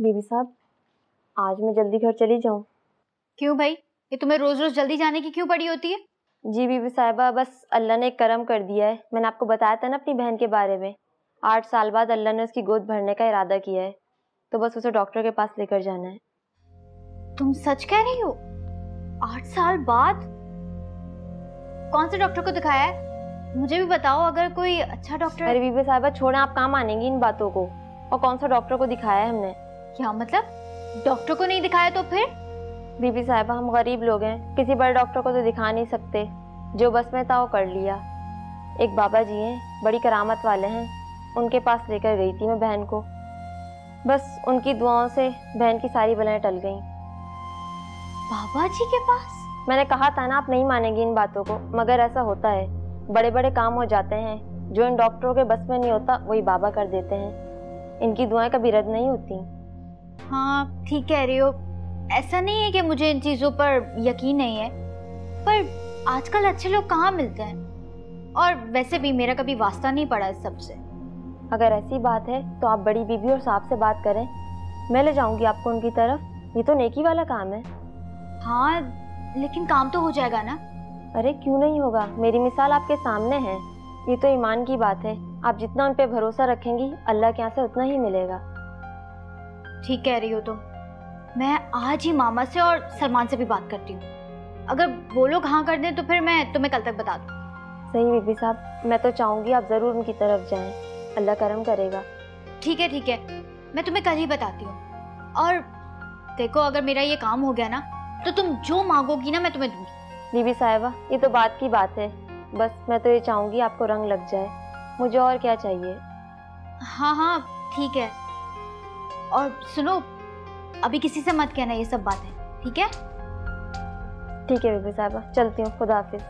बीबी साहब आज मैं जल्दी घर चली जाऊँ। क्यों भाई? ये तुम्हें रोज रोज जल्दी जाने की क्यों पड़ी होती है? जी बीबी साहिबा बस अल्लाह ने एक करम कर दिया है। मैंने आपको बताया था ना अपनी बहन के बारे में। आठ साल बाद अल्लाह ने उसकी गोद भरने का इरादा किया है। तो बस उसे डॉक्टर के पास लेकर जाना है। तुम सच कह रही हो? आठ साल बाद? कौन से डॉक्टर को दिखाया है? मुझे भी बताओ अगर कोई अच्छा डॉक्टर अरे बीबी साहिबा छोड़े आप काम मानेंगी इन बातों को। और कौन सा डॉक्टर को दिखाया है हमने? क्या मतलब? डॉक्टर को नहीं दिखाया तो फिर? बीबी साहिबा हम गरीब लोग हैं। किसी बड़े डॉक्टर को तो दिखा नहीं सकते। जो बस में था वो कर लिया। एक बाबा जी हैं बड़ी करामत वाले हैं। उनके पास लेकर गई थी मैं बहन को। बस उनकी दुआओं से बहन की सारी बलाएँ टल गईं। बाबा जी के पास? मैंने कहा था ना आप नहीं मानेंगी इन बातों को मगर ऐसा होता है। बड़े बड़े काम हो जाते हैं। जो इन डॉक्टरों के बस में नहीं होता वही बाबा कर देते हैं। इनकी दुआएँ कभी रद्द नहीं होती। हाँ ठीक कह रही हो। ऐसा नहीं है कि मुझे इन चीज़ों पर यकीन नहीं है पर आजकल अच्छे लोग कहाँ मिलते हैं? और वैसे भी मेरा कभी वास्ता नहीं पड़ा इस सबसे। अगर ऐसी बात है तो आप बड़ी बीबी और साहब से बात करें। मैं ले जाऊँगी आपको उनकी तरफ़। ये तो नेकी वाला काम है। हाँ लेकिन काम तो हो जाएगा ना? अरे क्यों नहीं होगा? मेरी मिसाल आपके सामने है। ये तो ईमान की बात है। आप जितना उन पर भरोसा रखेंगी अल्लाह के यहाँ से उतना ही मिलेगा। ठीक कह रही हो तुम। मैं आज ही मामा से और सलमान से भी बात करती हूँ। अगर वो लोग हाँ कर दें तो फिर मैं तुम्हें कल तक बता दूँ। सही बीबी साहब मैं तो चाहूँगी आप ज़रूर उनकी तरफ़ जाएँ। अल्लाह करम करेगा। ठीक है ठीक है। मैं तुम्हें कल ही बताती हूँ। और देखो अगर मेरा ये काम हो गया ना तो तुम जो मांगोगी ना मैं तुम्हें दूँगी। बीबी साहिबा ये तो बात की बात है। बस मैं तो ये चाहूँगी आपको रंग लग जाए। मुझे और क्या चाहिए? हाँ हाँ ठीक है। और सुनो अभी किसी से मत कहना ये सब बातें ठीक है? ठीक है बीबी साहिबा चलती हूँ खुदा हाफिज़।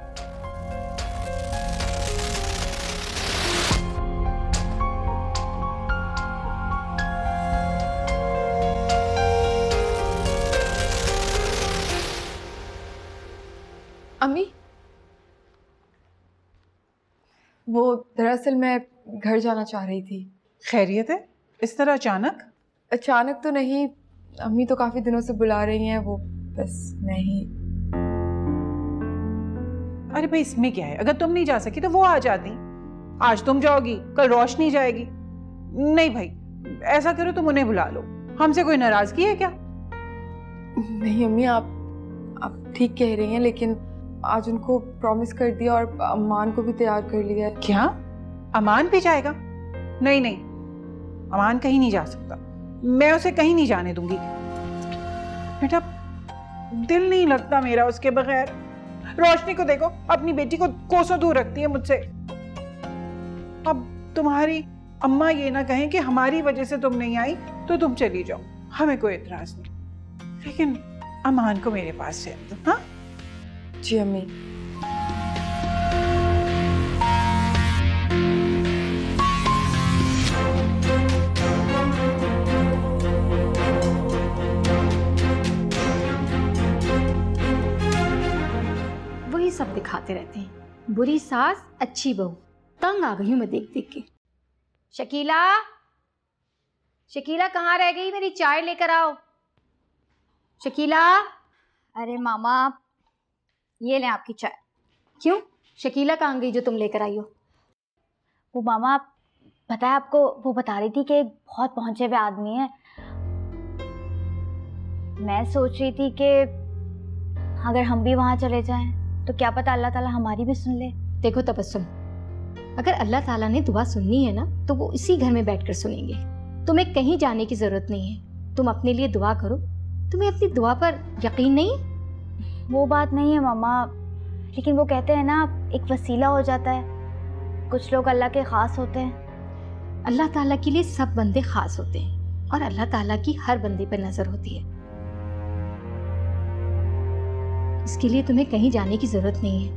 अम्मी? वो दरअसल मैं घर जाना चाह रही थी। खैरियत है? इस तरह अचानक? अचानक तो नहीं अम्मी तो काफ़ी दिनों से बुला रही हैं वो बस मैं ही अरे भाई इसमें क्या है? अगर तुम नहीं जा सकी तो वो आ जाती। आज तुम जाओगी कल रोशनी जाएगी। नहीं भाई ऐसा करो तुम उन्हें बुला लो। हमसे कोई नाराज़गी है क्या? नहीं अम्मी आप आप ठीक कह रही हैं लेकिन आज उनको प्रॉमिस कर दिया और अमान को भी तैयार कर लिया क्या? अमान भी जाएगा? नहीं नहीं अमान कहीं नहीं जा सकता। मैं उसे कहीं नहीं जाने दूँगी। बेटा, दिल नहीं लगता मेरा उसके बगैर। रोशनी को देखो, अपनी बेटी को कोसों दूर रखती है मुझसे। अब तुम्हारी अम्मा ये ना कहें कि हमारी वजह से तुम नहीं आई तो तुम चली जाओ। हमें कोई एतराज़ नहीं। लेकिन अमान को मेरे पास से हाँ? जी अम्मी। सब दिखाते रहते हैं। बुरी सास, अच्छी बहू। तंग आ गई हूँ मैं देख देख के। शकीला! शकीला, कहाँ रह गई? मेरी चाय लेकर आओ। शकीला! अरे मामा, ये लें आपकी चाय। क्यों? शकीला कहाँ गई जो तुम लेकर आई हो? वो मामा, पता है आपको, वो बता रही थी कि बहुत पहुँचे हुए आदमी है। मैं सोच रही थी कि अगर हम भी वहाँ चले जाएँ। तो क्या पता अल्लाह ताला हमारी भी सुन ले? देखो तबस्सुम अगर अल्लाह ताला ने दुआ सुननी है ना तो वो इसी घर में बैठकर सुनेंगे। तुम्हें कहीं जाने की ज़रूरत नहीं है। तुम अपने लिए दुआ करो। तुम्हें अपनी दुआ पर यकीन नहीं है? वो बात नहीं है मामा। लेकिन वो कहते हैं ना एक वसीला हो जाता है। कुछ लोग अल्लाह के ख़ास होते हैं। अल्लाह ताला के लिए सब बंदे खास होते हैं और अल्लाह ताला की हर बंदे पर नज़र होती है। इसके लिए तुम्हें कहीं जाने की ज़रूरत नहीं है।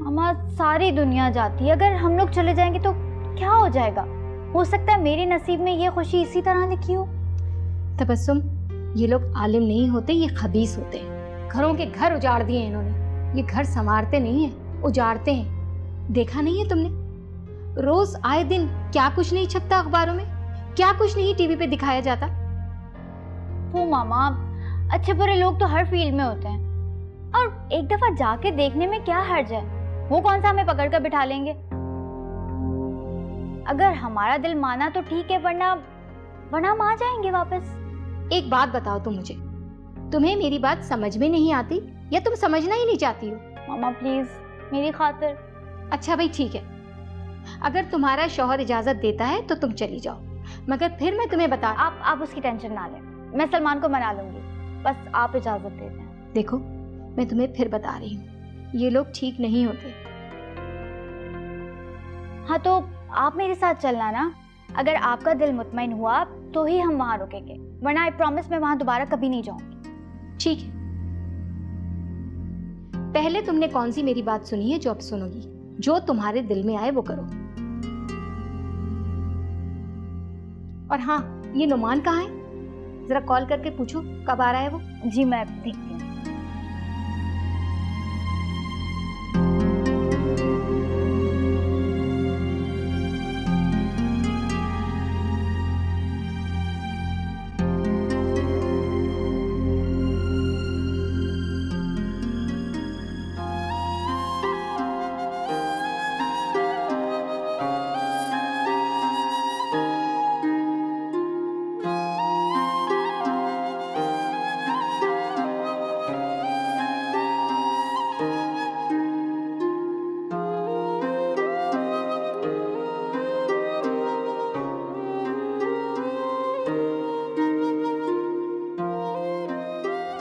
मामा सारी दुनिया जाती है। अगर हम लोग चले जाएँगे तो क्या हो जाएगा? हो सकता है मेरे नसीब में ये खुशी इसी तरह लिखी हो। तबस्सुम ये लोग आलिम नहीं होते ये खबीस होते हैं। घरों के घर उजाड़ दिए इन्होंने। ये घर संवारते नहीं है उजाड़ते हैं। देखा नहीं है तुमने? रोज आए दिन क्या कुछ नहीं छपता अखबारों में? क्या कुछ नहीं टीवी पे दिखाया जाता? वो मामा अच्छे बुरे लोग तो हर फ़ील्ड में होते हैं। और एक दफ़ा जाके देखने में क्या हर्ज है? वो कौन सा हमें पकड़ कर बिठा लेंगे? अगर हमारा दिल माना तो ठीक है वरना वरना हम आ जाएँगे वापस। एक बात बताओ तुम मुझे। तुम्हें मेरी बात समझ में नहीं आती? या तुम समझना ही नहीं चाहती हो? मामा प्लीज़ मेरी खातिर। अच्छा भाई ठीक है। अगर तुम्हारा शौहर इजाज़त देता है तो तुम चली जाओ। मगर फिर मैं तुम्हें बता आप आप उसकी टेंशन ना लें। मैं सलमान को मना लूँगी। बस आप इजाज़त दे दें। देखो मैं तुम्हें फिर बता रही हूँ। ये लोग ठीक नहीं होते। हाँ तो आप मेरे साथ चलना ना। अगर आपका दिल मुतमइन हुआ तो ही हम वहाँ रुकेंगे। वरना आई प्रॉमिस मैं वहाँ दोबारा कभी नहीं जाऊँगी। ठीक है। पहले तुमने कौन सी मेरी बात सुनी है जो अब सुनोगी? जो तुम्हारे दिल में आए वो करो। और हाँ ये नुमान कहाँ है? जरा कॉल करके पूछो कब आ रहा है वो? जी मैं देखती हूँ।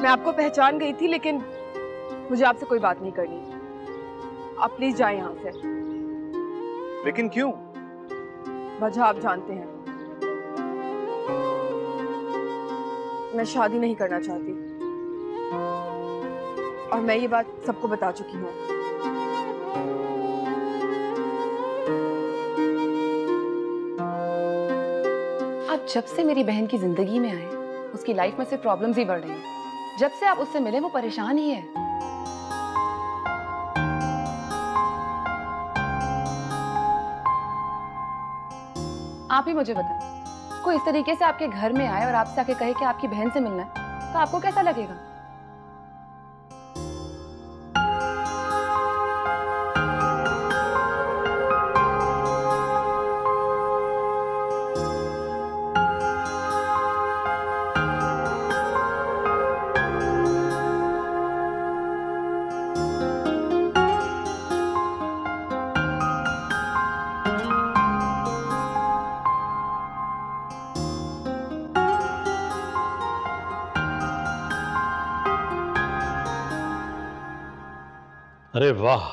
मैं आपको पहचान गई थी लेकिन मुझे आपसे कोई बात नहीं करनी। आप प्लीज़ जाए यहाँ से। लेकिन क्यों? वजह आप जानते हैं। मैं शादी नहीं करना चाहती। और मैं ये बात सबको बता चुकी हूँ। आप जब से मेरी बहन की ज़िंदगी में आए उसकी लाइफ में से प्रॉब्लम्स ही बढ़ रही हैं। जब से आप उससे मिले, वो परेशान ही है। आप ही मुझे बताएँ, कोई इस तरीके से आपके घर में आए और आपसे आके कहे कि आपकी बहन से मिलना है तो आपको कैसा लगेगा? अरे वाह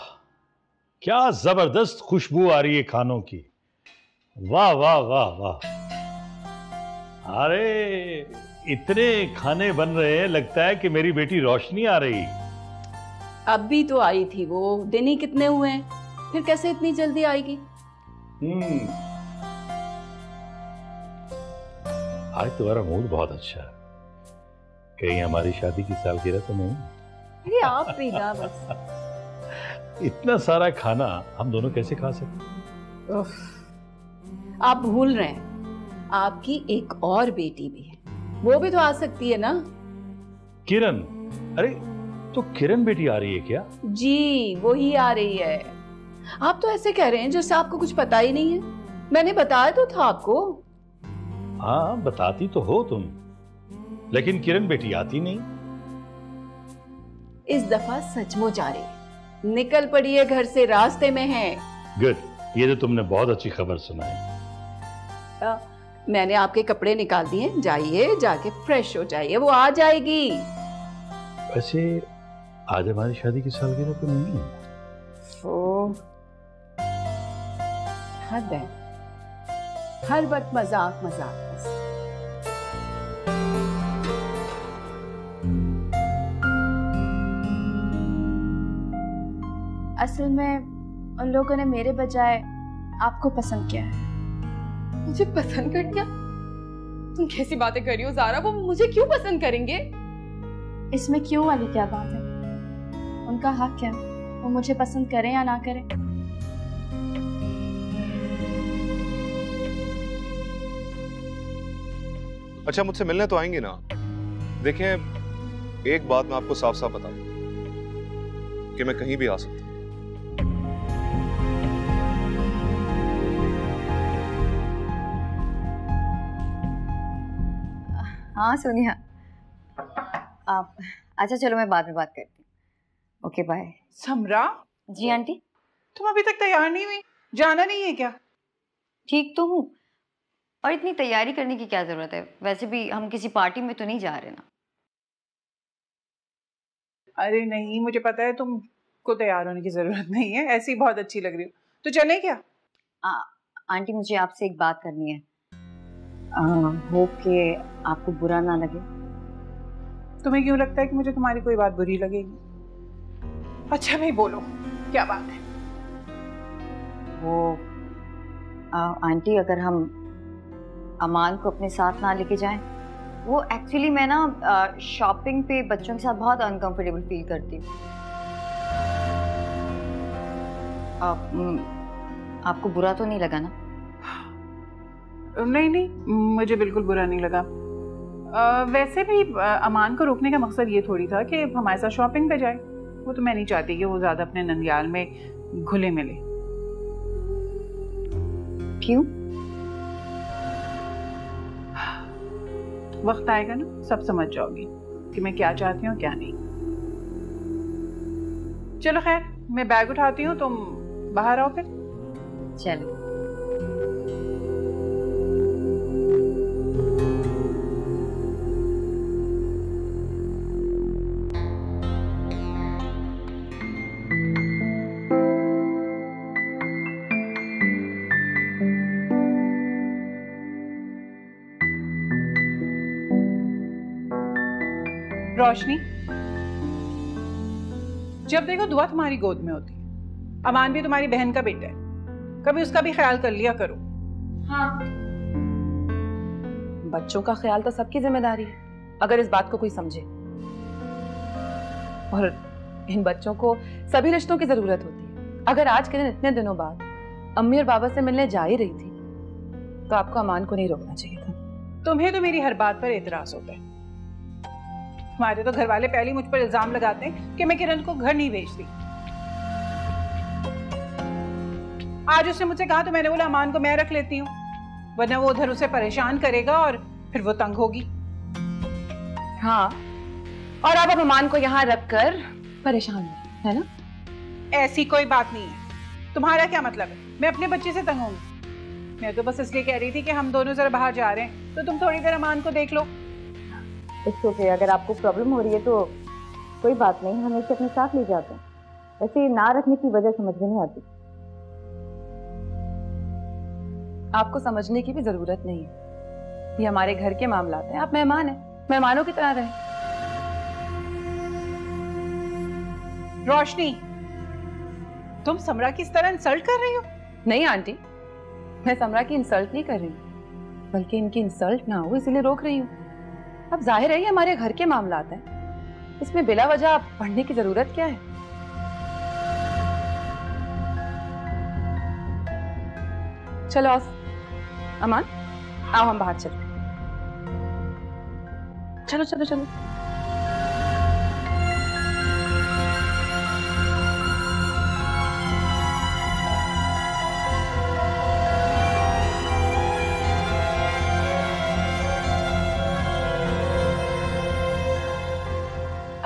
क्या ज़बरदस्त खुशबू आ रही है खानों की। वाह वाह वाह वाह। अरे इतने खाने बन रहे हैं लगता है कि मेरी बेटी रोशनी आ रही। अब भी तो आई थी वो दिन ही कितने हुए हैं फिर कैसे इतनी जल्दी आएगी? हम्म। आज तुम्हारा मूड बहुत अच्छा है। कहीं हमारी शादी की सालगिरह तो नहीं? अरे आप भी ना बस। इतना सारा खाना हम दोनों कैसे खा सकते आप भूल रहे हैं। आपकी एक और बेटी भी है। वो भी तो आ सकती है ना? किरण अरे तो किरण बेटी आ रही है क्या? जी वो ही आ रही है। आप तो ऐसे कह रहे हैं जैसे आपको कुछ पता ही नहीं है। मैंने बताया तो था आपको। हाँ बताती तो हो तुम। लेकिन किरण बेटी आती नहीं। इस दफ़ा सचमुच आ रही है। निकल पड़ी है घर से रास्ते में है। गुड ये तो तुमने बहुत अच्छी खबर सुनाई। आ, मैंने आपके कपड़े निकाल दिए जाइए जाके फ्रेश हो जाइए वो आ जाएगी। वैसे आज हमारी शादी की सालगिरह तो नहीं है। ओ हद है। हर वक्त मज़ाक मज़ाक। असल में उन लोगों ने मेरे बजाय आपको पसंद किया है। मुझे पसंद कर दिया तुम कैसी बातें कर रही हो जारा? वो मुझे क्यों पसंद करेंगे? इसमें क्यों वाली क्या बात है? उनका हक है। वो मुझे पसंद करें या ना करें। अच्छा मुझसे मिलने तो आएँगे ना? देखें एक बात मैं आपको साफ़ साफ़ बता दूँ कि मैं कहीं भी आ सकता हाँ सोनिया आप अच्छा चलो मैं बाद में बात करती हूँ। Okay bye Samra? जी आंटी? तुम अभी तक तैयार नहीं हुई? जाना नहीं है क्या? ठीक तो हूँ और इतनी तैयारी करने की क्या ज़रूरत है? वैसे भी हम किसी पार्टी में तो नहीं जा रहे ना। अरे नहीं मुझे पता है तुमको तैयार होने की ज़रूरत नहीं है ऐसी बहुत अच्छी लग रही हो। तो चले क्या? आ, आंटी मुझे आपसे एक बात करनी है। होप के आपको बुरा ना लगे। तुम्हें क्यों लगता है कि मुझे तुम्हारी कोई बात बुरी लगेगी? अच्छा भाई बोलो। क्या बात है? वो आ, आंटी अगर हम अमान को अपने साथ ना लेके जाएँ वो एक्चुअली मैं ना शॉपिंग पे बच्चों के साथ बहुत अनकंफर्टेबल फील करती हूँ। आप, हम्म, आपको बुरा तो नहीं लगा ना? नहीं नहीं मुझे बिल्कुल बुरा नहीं लगा। अ, वैसे भी अमान को रोकने का मकसद ये थोड़ी था कि हमारे साथ शॉपिंग पे जाए। वो तो मैं नहीं चाहती कि वो ज़्यादा अपने नंदियाल में घुले मिले। क्यों? वक्त आएगा ना सब समझ जाओगी कि मैं क्या चाहती हूँ क्या नहीं। चलो खैर मैं बैग उठाती हूँ तुम बाहर आओ फिर। चलो। रोशनी। जब देखो दुआ तुम्हारी गोद में होती है। अमान भी तुम्हारी बहन का बेटा है। कभी उसका भी ख्याल कर लिया करो। हाँ। बच्चों का ख्याल तो सबकी ज़िम्मेदारी है अगर इस बात को कोई समझे। और इन बच्चों को सभी रिश्तों की ज़रूरत होती है। अगर आज के दिन इतने दिनों बाद अम्मी और बाबा से मिलने जा ही रही थी तो आपको अमान को नहीं रोकना चाहिए था। तुम्हें तो मेरी हर बात पर एतराज़ होता है। हमारे तो घर वाले पहले ही मुझ पर इल्ज़ाम लगाते हैं कि मैं किरण को घर नहीं भेजती आज उसने मुझसे कहा तो मैंने बोला अमान को मैं रख लेती हूँ वरना वो उधर उसे परेशान करेगा और फिर वो तंग होगी। हाँ और अब अमान को यहाँ रखकर परेशान है ना? ऐसी कोई बात नहीं है। तुम्हारा क्या मतलब है? मैं अपने बच्चे से तंग होंगी मैं तो बस इसलिए कह रही थी कि हम दोनों जरा बाहर जा रहे हैं तो तुम थोड़ी देर अमान को देख लो। इट्स ओके अगर आपको प्रॉब्लम हो रही है तो कोई बात नहीं, हम इसे अपने साथ ले जाते हैं। वैसे ना रखने की वजह समझ में नहीं आती। आपको समझने की भी ज़रूरत नहीं है। ये हमारे घर के मामलात हैं, आप मेहमान हैं, मेहमानों की तरह रहें। रोशनी, तुम समरा की इस तरह इंसल्ट कर रही हो? नहीं, आंटी, मैं समरा की इंसल्ट नहीं कर रही, बल्कि इनकी इंसल्ट ना हो, इसलिए रोक रही हूँ। अब ज़ाहिर है ये हमारे घर के मामला हैं। इसमें बिला वजह आप पढ़ने की ज़रूरत क्या है? चलो अमान, आओ हम बाहर चलो। चलो चलो चलो।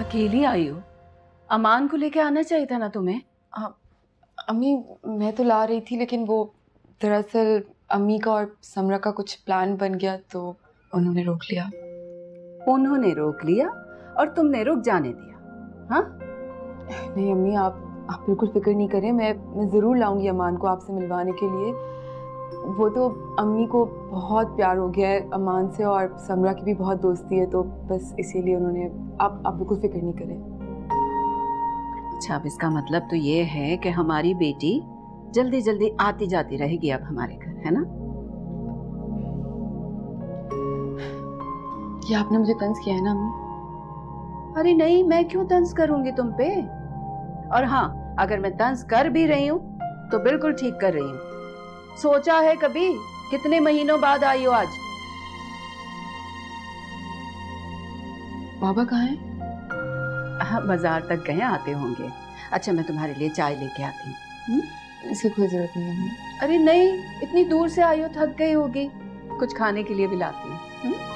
अकेली आई हो? अमान को लेके आना चाहिए था ना तुम्हें? अम्मी मैं तो ला रही थी लेकिन वो दरअसल अम्मी का और समरा का कुछ प्लान बन गया तो उन्होंने रोक लिया। उन्होंने रोक लिया और तुमने रुक जाने दिया हाँ? नहीं अम्मी आप आप बिल्कुल फ़िक्र नहीं करें मैं मैं ज़रूर लाऊँगी अमान को आपसे मिलवाने के लिए। वो तो अम्मी को बहुत प्यार हो गया है, अमान से और समरा की भी बहुत दोस्ती है तो बस इसीलिए उन्होंने आप आप बिल्कुल फ़िक्र नहीं करें। अच्छा अब इसका मतलब तो ये है कि हमारी बेटी जल्दी जल्दी आती जाती रहेगी अब हमारे घर, है ना? ये आपने मुझे तंज किया है ना, अम्मी? अरे नहीं, मैं क्यों तंज करूँगी तुम पे? और हाँ अगर मैं तंज कर भी रही हूँ तो बिल्कुल ठीक कर रही हूँ। सोचा है कभी? कितने महीनों बाद आई हो आज? बाबा कहा है? हाँ बाज़ार तक गए आते होंगे। अच्छा मैं तुम्हारे लिए चाय लेके आती हूँ। हम्म? इसकी कोई ज़रूरत नहीं है। अरे नहीं इतनी दूर से आई हो थक गई होगी। कुछ खाने के लिए भी लाती हूँ। हम्म?